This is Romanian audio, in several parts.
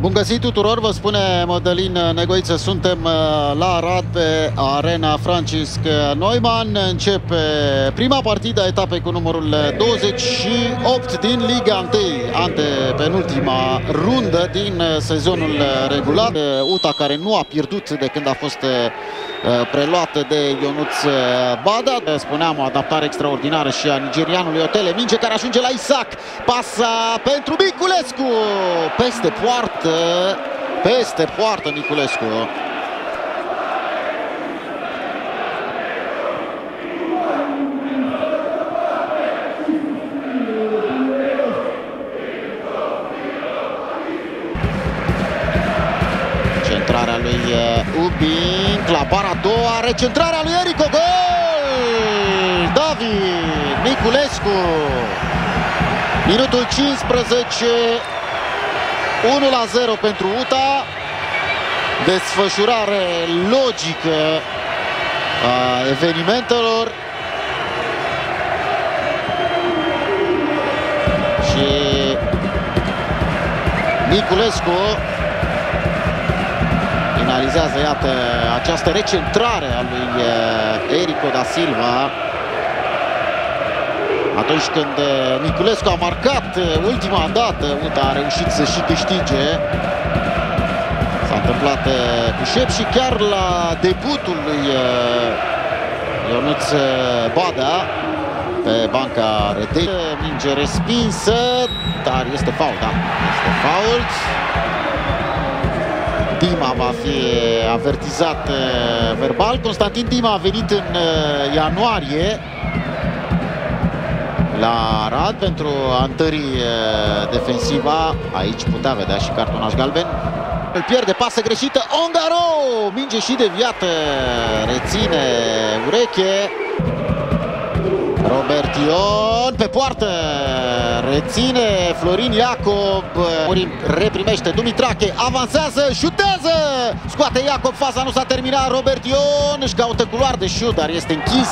Bun găsit tuturor, vă spune Mădălin Negoiță, suntem uh, la Arad pe Arena Francisc Neumann. Începe prima partidă a etapei cu numărul 28 din Liga 1, ante penultima rundă din sezonul regulat. UTA care nu a pierdut de când a fost uh, preluată de Ionuț Bada. Spuneam o adaptare extraordinară și a nigerianului Otele. Minge care ajunge la Isaac. Pasa pentru Miculescu. Peste poartă peste poartă Niculescu. Centrarea lui uh, Ubin, la bara a doua, recentrarea lui Erico, gol! David Niculescu, minutul 15, 1 la 0 pentru UTA. Desfășurare logică a evenimentelor. Și Niculescu finalizează, iată, această recentrare a lui eh, Erico da Silva atunci când uh, Niculescu a marcat uh, ultima dată, UTA a reușit să și câștige. S-a întâmplat uh, cu Șep și chiar la debutul lui Ionuț Bada pe banca Redei. Minge respinsă, dar este fault, da, este fault. Dima va fi avertizat verbal. Constantin Dima a venit în ianuarie la Arad pentru a întări defensiva. Aici putea vedea și cartonaș galben. Îl pierde, pasă greșită, Ongaro! Minge și deviată, reține ureche. Robert Ion pe poartă, reține Florin Iacob, Murim reprimește Dumitrache, avansează, șutează, scoate Iacob, faza nu s-a terminat, Robert Ion își caută culoar de șut, dar este închis.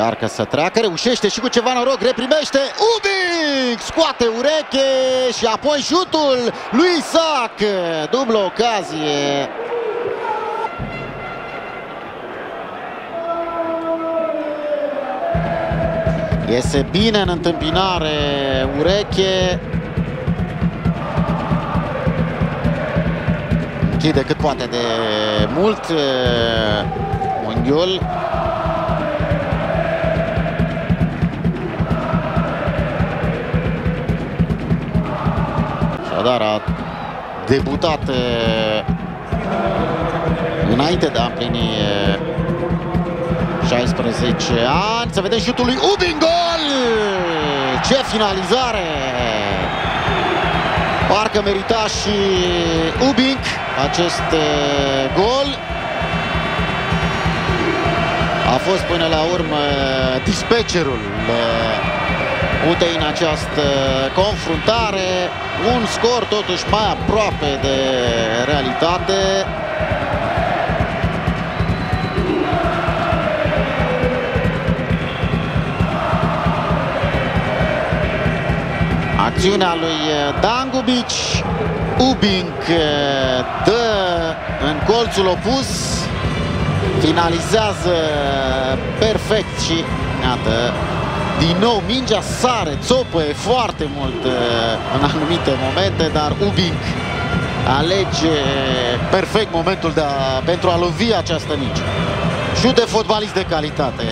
Încearcă să treacă, reușește și cu ceva noroc, reprimește, Ubic scoate ureche și apoi șutul lui Isaac, dublă ocazie. Iese bine în întâmpinare ureche. Închide cât poate de mult Munghiul. Așadar a debutat înainte de a împlini 16 ani. Să vedem șutul lui Ubin, gol! Ce finalizare! Parcă merita și Ubink acest gol. A fost până la urmă dispatcherul Utei în această confruntare. Un scor totuși mai aproape de realitate. Acțiunea lui Dangubic. Ubink dă în colțul opus. Finalizează perfect și iată din nou, mingea sare, țopăie foarte mult uh, în anumite momente, dar Ubink alege perfect momentul de a, pentru a lovi această minge. Și de fotbalist de calitate.